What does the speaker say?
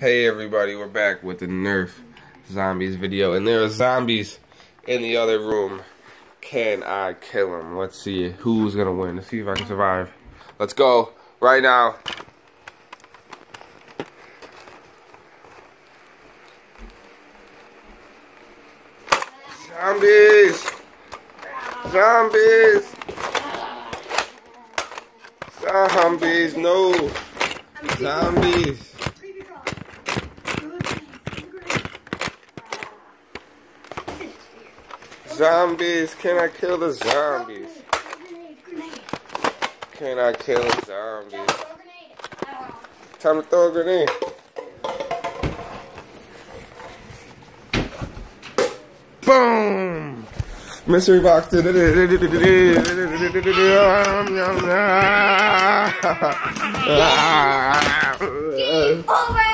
Hey everybody, we're back with the Nerf Zombies video, and there are zombies in the other room. Can I kill them? Let's see who's gonna win. Let's see if I can survive. Let's go right now. Zombies! Zombies! Zombies, no! Zombies! Zombies, can I kill the zombies? Can I kill the zombies? Time to throw a grenade. Boom! Mystery box. Over!